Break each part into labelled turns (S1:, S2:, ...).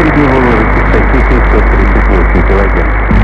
S1: средневолновой частоте 738 килогерц.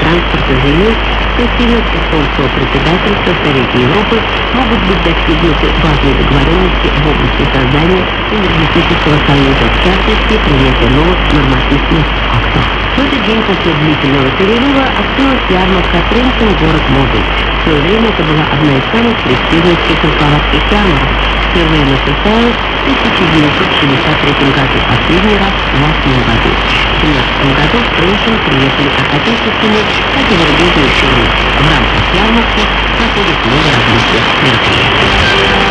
S2: Транспорта что в период эстонского председательства в Совете Европы могут быть достигнуты важные договоренности в области создания энергетического союза, в частности, принятия новых нормативных актов. Этот день после длительного перерыва открылась ярмарка Трентон город модуль. В свое время это была одна из самых престижных чехословацких ярмарок. Впервые она состоялась в 1963 году, последний раз в 2008 году. В 2017 году в Трентон приехали как отечественные, так и зарубежные ученые. В рамках ярмарки проходят много различных мероприятий.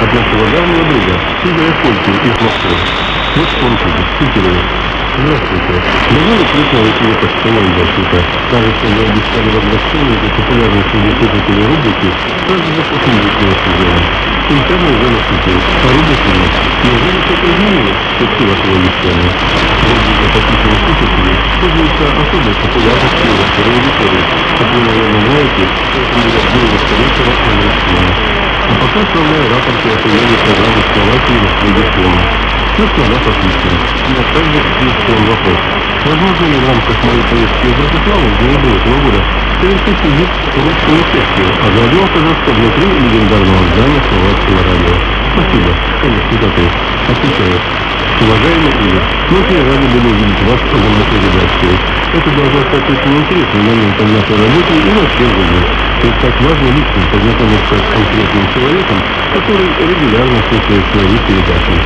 S3: От нашего давнего друга Игоря Фольки из Москвы. Вот он тут, Питере. Здравствуйте. Давно ли слышно эти постоянно защита? Кажется, вы обещали возвращение этой популярной среди слушателей рубрики сразу за космического сезона. Интерный уже наступил, а рубрика нет. Неужели что-то изменилось в тексте вашего обещания? Рубрика подписанных слушателей пользуется особой популярностью во второй аудитории. Как вы, наверное, знаете, поэтому я делаю советова Андрея А пока отправляю рапорты о приеме программы Словакии на свой. Все слова подписаны. Я также есть вопрос. Возможно ли в рамках моей поездки в Братиславу в ноябре этого года совершить визит к русскому сектору, а заодно оказаться внутри легендарного здания словацкого радио? Спасибо. Конец цитаты. Отвечаю. Уважаемый Игорь, мы очень рады были увидеть вас в нашей редакции. Это должно стать очень интересным моментом нашей работы и вообще жизни. Ведь так важно лично познакомиться с конкретным человеком, который регулярно слушает свои передачи.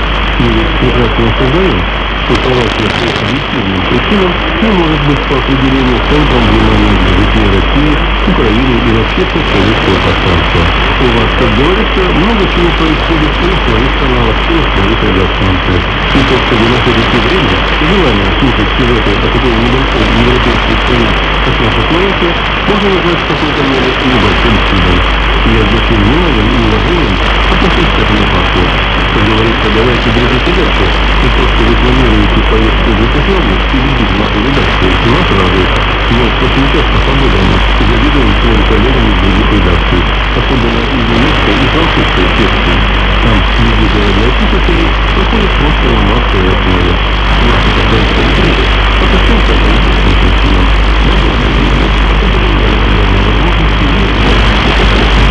S3: Мы ведь прекрасно создаем что Словакия по объективным причинам не может быть по определению центром внимания для жителей России, Украины и вообще постсоветского пространства. У вас, как говорится, много чего происходит и на своих каналах, и на своих радиостанциях. И то, что вы находите время и желание слушать сюжеты о такой небольшой европейской стране, как наша Словакия, можно назвать в какой-то мере небольшим чудом. Я с большим вниманием и уважением отношусь к этому факту. Как говорится, давайте дружить дальше. И то, что вы планируете поездку в Югославию и видеть нашу редакцию, нас радует. Мы очень часто по-доброму завидуем своим коллегам из других редакций, особенно из немецкой и французской секции. Там визиты радиослушателей проходят просто на массовой основе. Наша такая конкретика по каким-то политическим причинам. Даже если это возможности и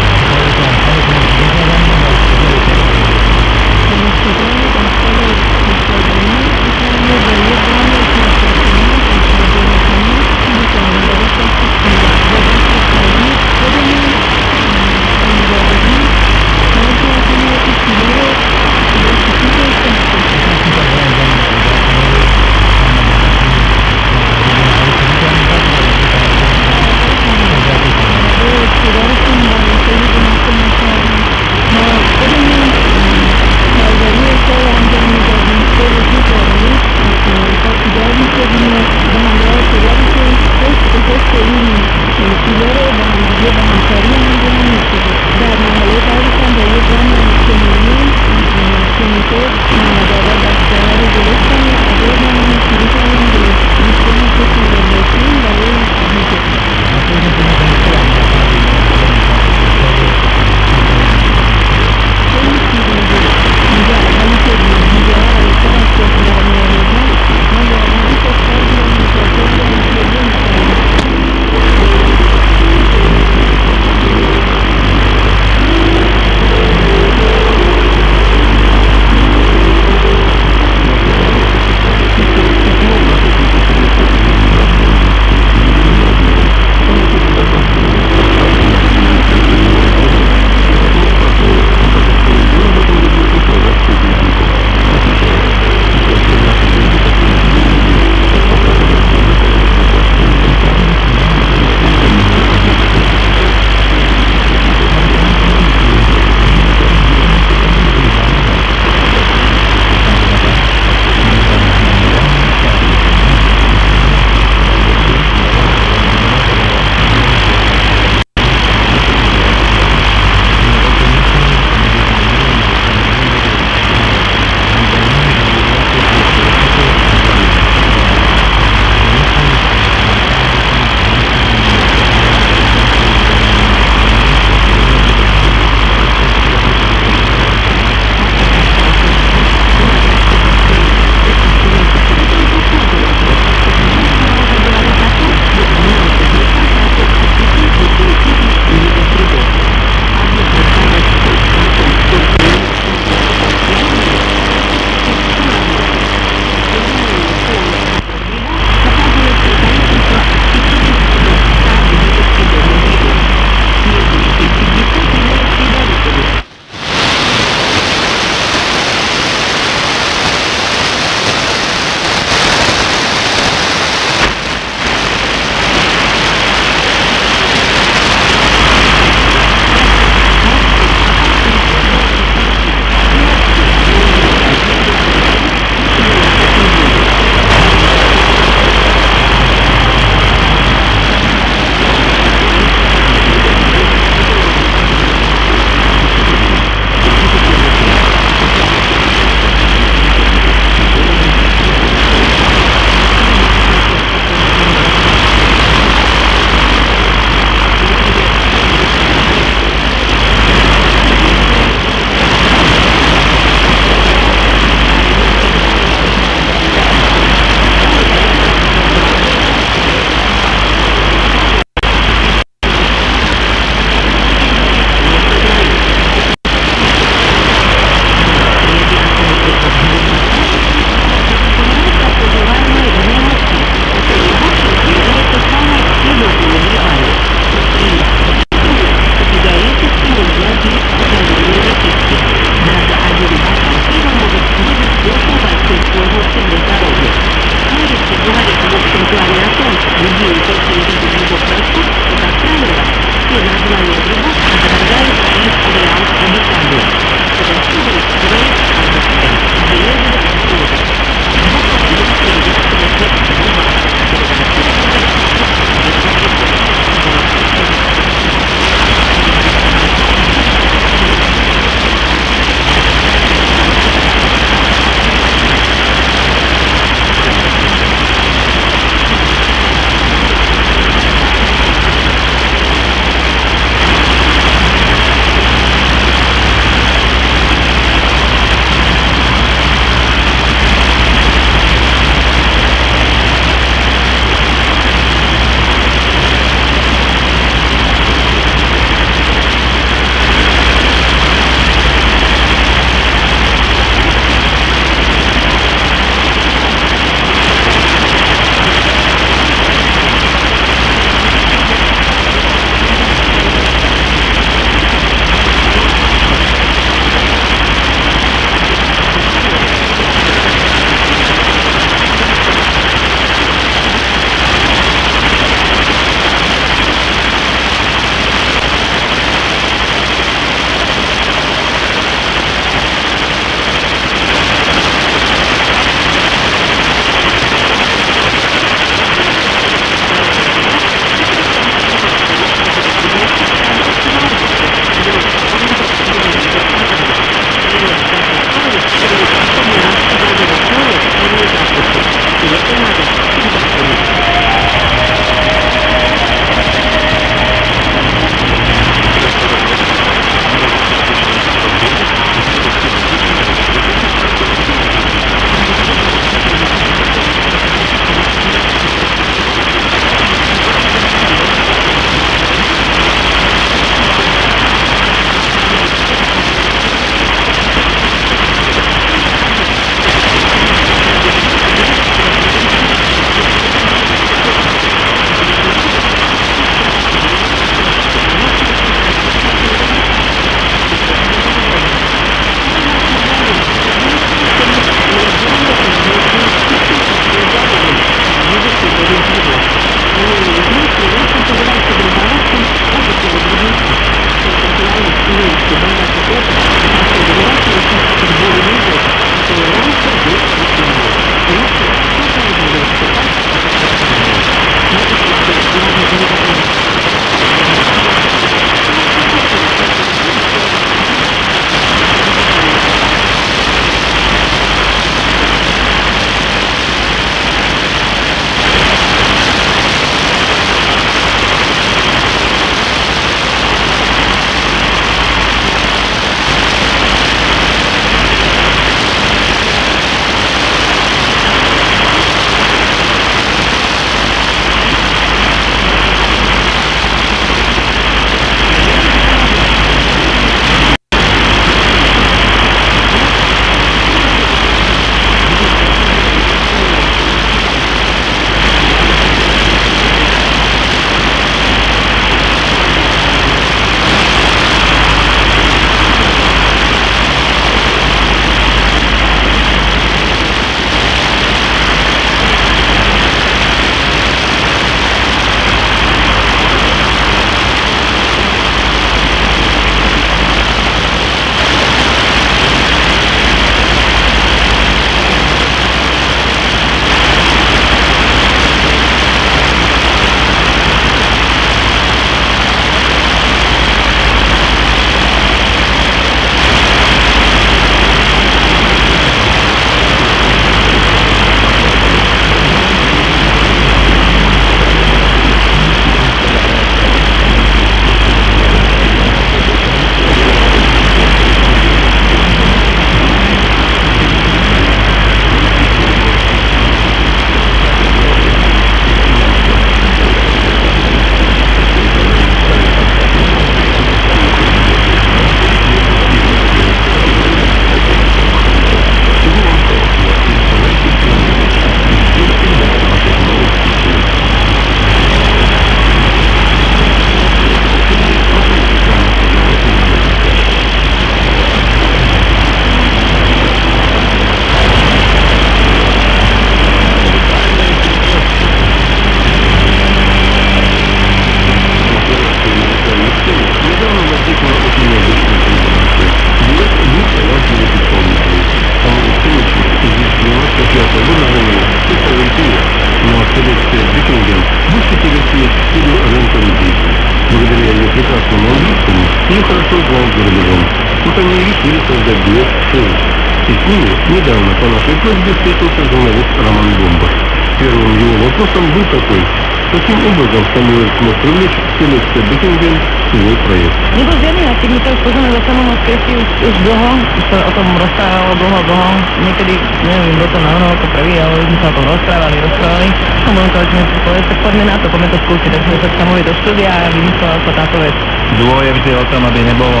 S3: каким образом Самуэль смог привлечь Селестия Бекинген в свой проект.
S4: Nebol žiadny aktívny to už poznáme za samou Moskevsky už, už dlho, už sa o tom rozprávalo dlho, dlho, niekedy, neviem, kto to navrhol ako prvý, ale už sme sa o tom rozprávali, rozprávali. A bolo to, sme si povedali, tak poďme na to, poďme to skúsiť, tak sme sa k Samovi do štúdia a vymyslela sa táto vec.
S5: Duo je vždy o tom, aby nebolo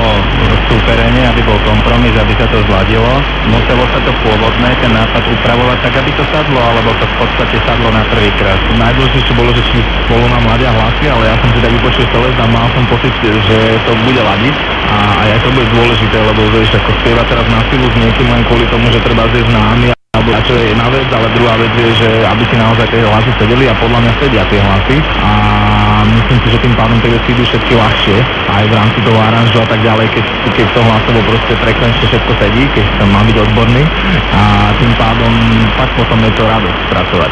S5: súperenie, aby bol kompromis, aby sa to zladilo. Muselo sa to pôvodné, ten nápad upravovať tak, aby to sadlo, alebo to v podstate sadlo na prvýkrát. Najdôležitejšie bolo, že šli nám mladia hlasy, ale ja som tak vypočul Celest a mal som pocit, že to bude ladiť. A, a aj to bude dôležité, lebo vieš, ako spieva teraz na silu s niekým len kvôli tomu, že treba zjesť námi alebo a čo je jedna vec, ale druhá vec je, že aby si naozaj tie hlasy sedeli a podľa mňa sedia tie hlasy. A myslím si, že tým pádom tie veci idú všetky ľahšie aj v rámci toho aranžu a tak ďalej, keď, keď to hlasovo proste frekvenčne všetko sedí, keď tam má byť odborný. A tým pádom pak potom je to radosť pracovať.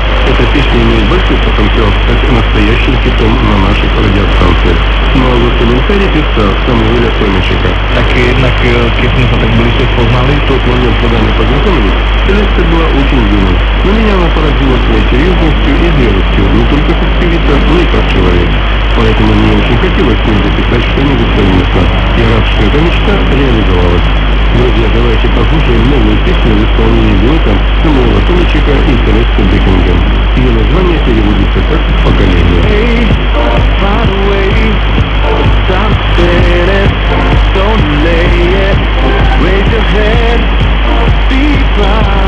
S3: Эта песня имеет большой потенциал стать настоящим хитом на наших радиостанциях. Ну а вот комментарий певца Самуэля Томичика.
S5: Tak jednak, sa tak bližšie spoznali,
S3: В тот момент, когда мы познакомились, Селестия была очень юной, но меня она поразила своей серьезностью и зрелостью, не только как певица, но и как человек. Поэтому мне очень хотелось с ним записать что-нибудь совместно. Я рад, что эта мечта реализовалась. Друзья, давайте послушаем новую песню в исполнении дуэта Самуэла Томичика и Селеста Бекинга. Ее название переводится как «Поколение».
S4: Raise your head, be proud,